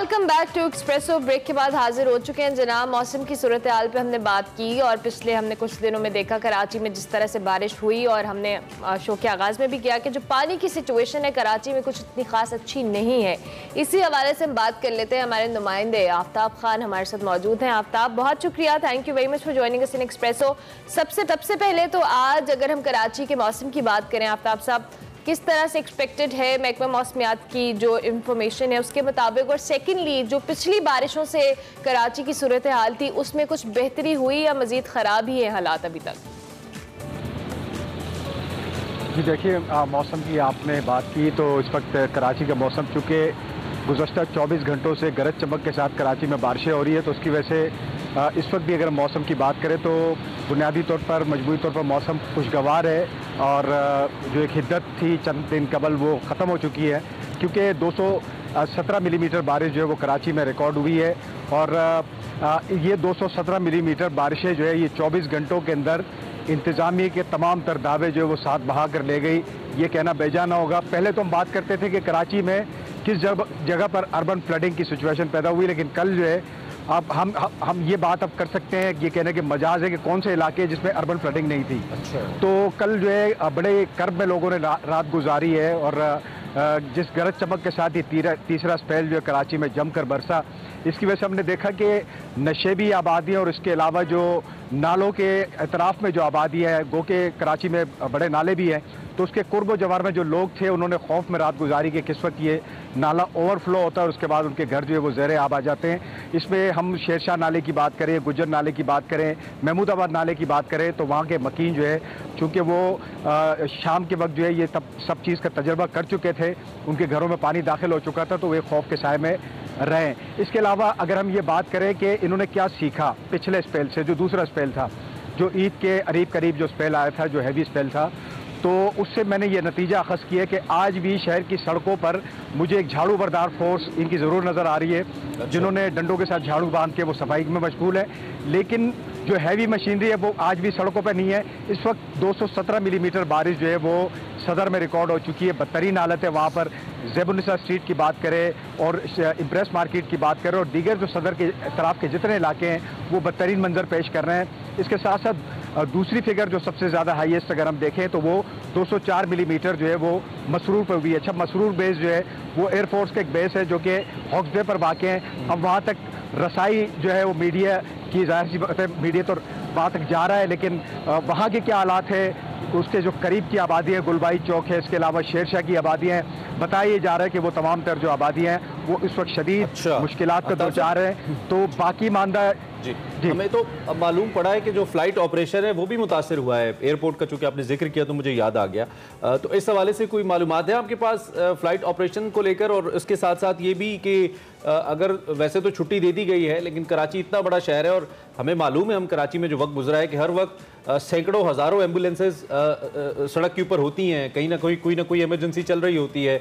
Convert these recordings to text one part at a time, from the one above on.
Welcome back to Expresso break के बाद हाजिर हो चुके हैं जनाब। मौसम की सूरत हाल पर हमने बात की और पिछले हमने कुछ दिनों में देखा, कराची में जिस तरह से बारिश हुई और हमने शो के आगाज़ में भी किया कि जो पानी की सिचुएशन है, कराची में कुछ इतनी खास अच्छी नहीं है। इसी हवाले से हम बात कर लेते हैं। हमारे नुमाइंदे आफ्ताब खान हमारे साथ मौजूद हैं। आफ्ताब, बहुत शुक्रिया। Thank you very much for joining in Expresso सबसे सबसे पहले तो आज अगर हम कराची के मौसम की बात करें, आफ्ताब साहब किस तरह से एक्सपेक्टेड है महकमा मौसमियात की जो इंफॉर्मेशन है उसके मुताबिक? और सेकेंडली जो पिछली बारिशों से कराची की सूरत हाल थी, उसमें कुछ बेहतरी हुई या मज़ीद ख़राब ही है हालात अभी तक? जी, देखिए मौसम की आपने बात की तो इस वक्त कराची का मौसम, चूँकि गुजशत 24 घंटों से गरज चमक के साथ कराची में बारिशें हो रही है तो उसकी वजह से इस वक्त भी अगर मौसम की बात करें तो बुनियादी तौर पर, मजबूरी तौर पर मौसम खुशगवार है और जो एक हिद्दत थी चंद दिन कबल वो ख़त्म हो चुकी है क्योंकि 217 मिलीमीटर बारिश जो है वो कराची में रिकॉर्ड हुई है और ये 217 मिलीमीटर बारिशें जो है ये 24 घंटों के अंदर इंतज़ामिया के तमाम तर दावे जो है वो साथ बहा कर ले गई। ये कहना बेजाना होगा। पहले तो हम बात करते थे कि कराची में किस जगह पर अर्बन फ्लडिंग की सिचुएशन पैदा हुई, लेकिन कल जो है अब हम हम ये बात अब कर सकते हैं ये कहने के मजाज है कि कौन से इलाके जिसमें अर्बन फ्लडिंग नहीं थी। अच्छा। तो कल जो है बड़े कर्ब में लोगों ने रा, रात गुजारी है और जिस गरज चमक के साथ ही तीसरा स्पेल जो है कराची में जमकर बरसा इसकी वजह से हमने देखा कि नशेबी आबादियाँ और इसके अलावा जो नालों के अतराफ़ में जो आबादी है गो के कराची में बड़े नाले भी हैं तो उसके कुर्ब जवार में जो लोग थे, उन्होंने खौफ में रात गुजारी कि किस वक्त ये नाला ओवरफ्लो होता है और उसके बाद उनके घर जो है वो ज़ेर आब आ जाते हैं। इसमें हम शेरशाह नाले की बात करें गुजर नाले की बात करें, महमूदाबाद नाले की बात करें तो वहाँ के मकीन जो है, चूँकि वो शाम के वक्त जो है ये तब, सब चीज़ का तजर्बा कर चुके थे, उनके घरों में पानी दाखिल हो चुका था तो वे खौफ के साय में रहे इसके अलावा अगर हम ये बात करें कि इन्होंने क्या सीखा पिछले स्पेल से, जो दूसरा स्पेल था, जो ईद के करीब करीब जो स्पेल आया था, जो हैवी स्पेल था तो उससे मैंने ये नतीजा अखज़ किया कि आज भी शहर की सड़कों पर मुझे एक झाड़ू बरदार फोर्स इनकी ज़रूर नज़र आ रही है अच्छा। जिन्होंने डंडों के साथ झाड़ू बाँध के वो सफ़ाई में मशगूल है लेकिन जो हैवी मशीनरी है वो आज भी सड़कों पर नहीं है इस वक्त 217 मिलीमीटर बारिश जो है वो सदर में रिकॉर्ड हो चुकी है, बदतरीन हालत है वहाँ पर। जेबुलसा स्ट्रीट की बात करें और इम्प्रेस मार्केट की बात करें और दीगर जो सदर के तरफ़ के जितने इलाके हैं, वो बदतरीन मंजर पेश कर रहे हैं। इसके साथ साथ दूसरी फिगर जो सबसे ज़्यादा हाईएस्ट अगर हम देखें तो वो 204 मिलीमीटर जो है, वो मसरूर पर हुई है। अच्छा मसरूर बेस जो है, वो एयरफोर्स का एक बेस है, जो कि हॉक्सबे पर वाक़ हैं। अब वहाँ तक रसाई जो है, वो मीडिया की ज़ाहिर सी बात है मीडिया तो वहाँ तक जा रहा है, लेकिन वहाँ के क्या हालात है उसके जो करीब की आबादी है, गुलबाई चौक है, इसके अलावा शेरशाह की आबादी है। बताया जा रहा है कि वो तमाम तर जो आबादी हैं वो इस वक्त शदीद अच्छा, मुश्किल का दो जा रहे हैं। तो बाकी मानदा जी, जी। हमें तो अब मालूम पड़ा है कि जो फ़्लाइट ऑपरेशन है वो भी मुतासर हुआ है। एयरपोर्ट का चूँकि आपने ज़िक्र किया तो मुझे याद आ गया। तो इस हवाले से कोई मालूम है आपके पास फ़्लाइट ऑपरेशन को लेकर? और उसके साथ साथ ये भी कि अगर वैसे तो छुट्टी दे दी गई है लेकिन कराची इतना बड़ा शहर है और हमें मालूम है हम कराची में जो वक्त गुजरा है कि हर वक्त सैकड़ों हज़ारों एम्बुलेंसेज सड़क के ऊपर होती हैं। कहीं ना कहीं कोई ना कोई इमरजेंसी चल रही होती है।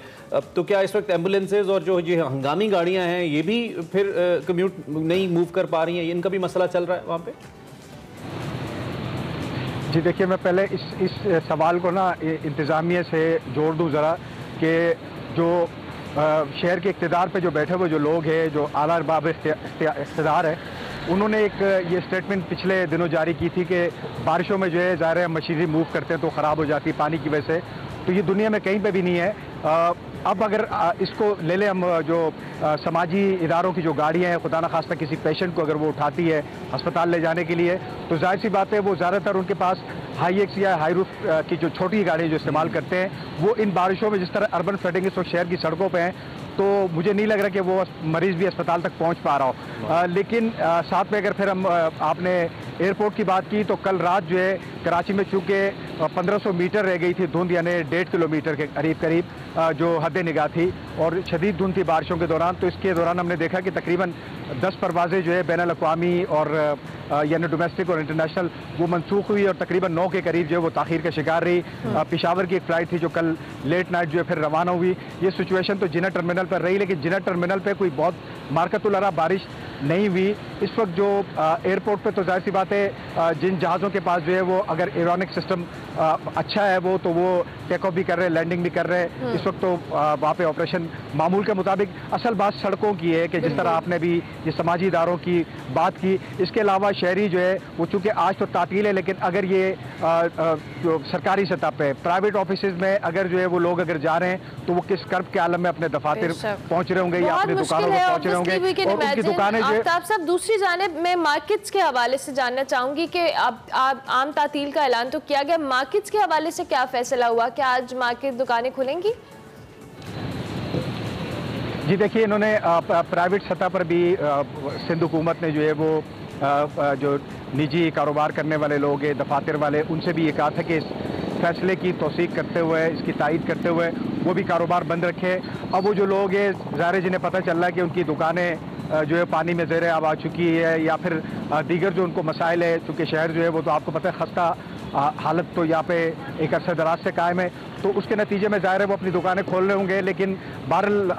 तो क्या इस वक्त एम्बुलेंसेज और जो ये हंगामी गाड़ियाँ हैं, ये भी फिर कम्यूट नहीं मूव कर पा रही हैं? इनका भी मसला चल रहा है वहाँ पर जी, देखिए, मैं पहले इस इस सवाल को ना इंतज़ामिया से जोड़ दूँ ज़रा कि जो शहर के इकतदार पे जो बैठे हुए जो लोग हैं, जो आला अरबाब इकतदार है, उन्होंने एक ये स्टेटमेंट पिछले दिनों जारी की थी कि बारिशों में जो है, ज़ाहिर है मशीनरी मूव करते हैं तो ख़राब हो जाती है पानी की वजह से। तो ये दुनिया में कहीं पे भी नहीं है। अब अगर इसको ले लें हम, जो समाजी इदारों की जो गाड़ियाँ हैं, खुदा न खास्ता किसी पेशेंट को अगर वो उठाती है अस्पताल ले जाने के लिए तो ज़ाहिर सी बात है वो ज़्यादातर उनके पास हाई एक्स या हाई रूफ की जो छोटी गाड़ियाँ जो इस्तेमाल करते हैं, वो इन बारिशों में जिस तरह अर्बन फ्लडिंग इस वक्त शहर की सड़कों पर हैं तो मुझे नहीं लग रहा कि वो मरीज़ भी अस्पताल तक पहुँच पा रहा हो। लेकिन साथ में अगर फिर हम आपने एयरपोर्ट की बात की तो कल रात जो है, कराची में चूँकि 1500 मीटर रह गई थी धुंध यानी डेढ़ किलोमीटर के करीब करीब जो हद निगाह थी और शदीद धुंध थी बारिशों के दौरान। तो इसके दौरान हमने देखा कि तकरीबन दस परवाजें जो है बैन अवी और यानी डोमेस्टिक और इंटरनेशनल वो मनसूख हुई और तकरीबन नौ के करीब जो है वो ताखिर का शिकार रही। हाँ। पिशावर की एक फ़्लाइट थी जो कल लेट नाइट जो है फिर रवाना हुई। ये सिचुएशन तो जिना टर्मिनल पर रही लेकिन जिना टर्मिनल पर कोई बहुत मार्कतुलरा बारिश नहीं हुई। इस वक्त जो एयरपोर्ट पे तो ज़ाहिर सी बात है जिन जहाज़ों के पास जो है वो अगर एरोनिक सिस्टम अच्छा है वो तो वो टेक ऑफ़ भी कर रहे हैं लैंडिंग भी कर रहे हैं। इस वक्त तो वहाँ पे ऑपरेशन मामूल के मुताबिक असल बात सड़कों की है कि जिस तरह आपने भी ये समाजी इदारों की बात की इसके अलावा शहरी जो है वो चूँकि आज तो तातील है लेकिन अगर ये जो सरकारी सतह पर प्राइवेट ऑफ़िस में अगर जो है वो लोग अगर जा रहे हैं तो वो किस कर्ब के आलम में अपने दफातर पहुँच रहे होंगे या अपने दुकानों में पहुँच रहे होंगे? और उनकी दुकानें जो साहब दूसरी जानब मैं मार्केट्स के हवाले से जानना चाहूँगी कि अब आम तातील का ऐलान तो किया गया। मार्केट्स के हवाले से क्या फैसला हुआ? क्या आज मार्केट दुकानें खुलेंगी? जी देखिए, इन्होंने प्राइवेट सतह पर भी सिंध हुकूमत ने जो है वो जो निजी कारोबार करने वाले लोग हैं, दफातर वाले, उनसे भी ये कहा था कि इस फैसले की तोसीक करते हुए, इसकी तायद करते हुए वो भी कारोबार बंद रखे। अब वो जो लोग हैं, ज़ाहिर जिन्हें पता चल रहा है कि उनकी दुकानें जो है पानी में जेर आब आ चुकी है या फिर दीगर जो उनको मसाइल है चूँकि शहर जो है वो तो आपको पता है खस्ता हालत तो यहाँ पे एक अरसे दराज से कायम है। तो उसके नतीजे में ज़ाहिर है वो अपनी दुकानें खोल रहे होंगे लेकिन बहरल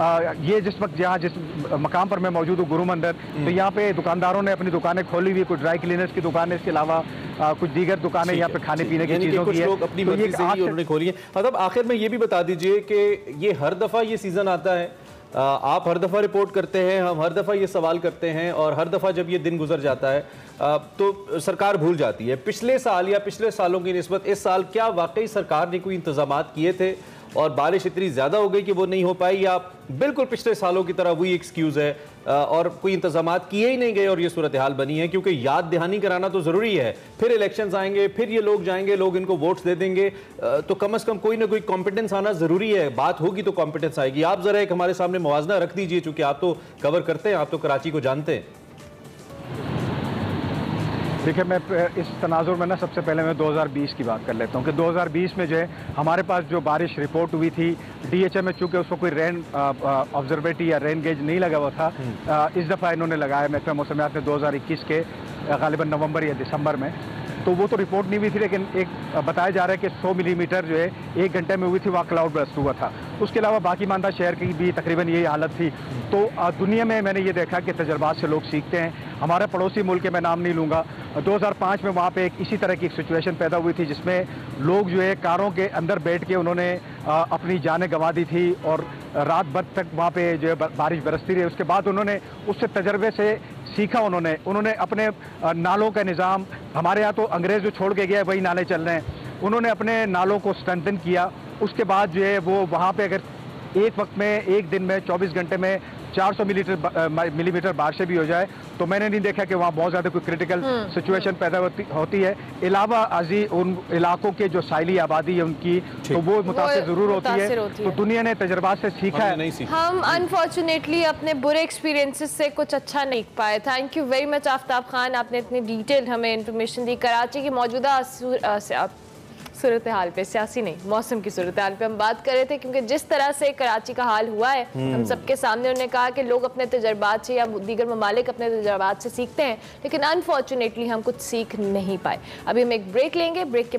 ये जिस वक्त जहाँ जिस मकाम पर मैं मौजूद हूँ गुरु मंदिर तो हम्म। यहाँ पे दुकानदारों ने अपनी दुकानें खोली हुई कुछ ड्राई क्लीनर्स की दुकानें इसके अलावा कुछ दीगर दुकानें यहाँ पे खाने पीने की चीज़ों की लोग अपनी तो मर्ज़ी से ही उन्होंने खोली है। मतलब आखिर में ये भी बता दीजिए कि ये हर दफ़ा ये सीज़न आता है आप हर दफ़ा रिपोर्ट करते हैं, हम हर दफ़ा ये सवाल करते हैं और हर दफ़ा जब ये दिन गुजर जाता है तो सरकार भूल जाती है। पिछले साल या पिछले सालों की नस्बत, इस साल क्या वाकई सरकार ने कोई इंतज़ाम किए थे? और बारिश इतनी ज़्यादा हो गई कि वो नहीं हो पाई। या बिल्कुल पिछले सालों की तरह वही एक्सक्यूज़ है और कोई इंतज़ाम किए ही नहीं गए और ये सूरत हाल बनी है, क्योंकि याद दहानी कराना तो ज़रूरी है। फिर इलेक्शन आएँगे, फिर ये लोग जाएँगे, लोग इनको वोट्स दे देंगे। तो कम अज़ कम कोई ना कोई कॉम्पिटेंस आना ज़रूरी है। बात होगी तो कॉम्पिटेंस आएगी। आप ज़रा एक हमारे सामने मुवजना रख दीजिए, चूँकि आप तो कवर करते हैं, आप तो कराची को जानते हैं। देखिए मैं इस तनाजुर में ना सबसे पहले मैं 2020 की बात कर लेता हूँ कि 2020 में जो है हमारे पास जो बारिश रिपोर्ट हुई थी डीएचए में चूँकि उसको कोई रेन ऑब्जर्वेटी या रेन गेज नहीं लगा हुआ था। आ, इस दफ़ा इन्होंने लगाया महकमा मौसमियात ने 2021 के गालिबा नवंबर या दिसंबर में। तो वो तो रिपोर्ट नहीं हुई थी, लेकिन एक बताया जा रहा है कि 100 मिलीमीटर जो है, एक घंटे में हुई थी, वहाँ क्लाउड बर्स्ट हुआ था। उसके अलावा बाकी मानदा शहर की भी तकरीबन यही हालत थी। तो दुनिया में मैंने ये देखा कि तजर्बात से लोग सीखते हैं। हमारे पड़ोसी मुल्क मैं नाम नहीं लूँगा। 2005 में वहाँ पे एक इसी तरह की एक सिचुएशन पैदा हुई थी, जिसमें लोग जो है, कारों के अंदर बैठ के उन्होंने अपनी जानें गंवा दी थी और रात भर तक वहाँ पे जो है बारिश बरसती रही। उसके बाद उन्होंने उससे तजर्बे से सीखा उन्होंने। उन्होंने अपने नालों का निज़ाम, हमारे यहाँ तो अंग्रेज़ जो छोड़ के गया वही नाले चल रहे हैं। उन्होंने अपने नालों को स्ट्रेंथन किया। उसके बाद जो है वो वहाँ पे अगर एक वक्त में, एक दिन में 24 घंटे में 400 मिलीमीटर मिलीमीटर बारिशें भी हो जाए तो मैंने नहीं देखा कि वहाँ बहुत ज़्यादा कोई क्रिटिकल सिचुएशन पैदा होती, होती है। अलावा अजी उन इलाकों के जो साइली आबादी है उनकी तो वो मुतासर ज़रूर होती है। तो दुनिया ने तजर्बा से सीखा है। हम अनफॉर्चुनेटली अपने बुरे एक्सपीरियंसेस से कुछ अच्छा नहीं पाए। Thank you very much Aftab Khan. आपने इतनी डिटेल हमें इन्फॉर्मेशन दी। कराची की मौजूदा सूरत हाल पे सियासी नहीं मौसम की सूरत हाल पे हम बात कर रहे थे क्योंकि जिस तरह से कराची का हाल हुआ है हम हम्म। सबके सामने उन्होंने कहा कि लोग अपने तजर्बात से या दीगर ममालिक अपने तजर्बात से सीखते हैं लेकिन अनफॉर्चुनेटली हम कुछ सीख नहीं पाए अभी हम एक ब्रेक लेंगे ब्रेक के बाद